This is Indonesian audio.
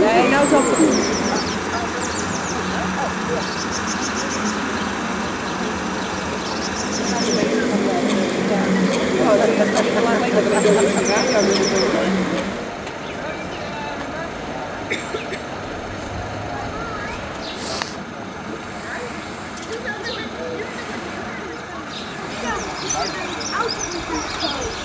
Nee, nou is Out of control.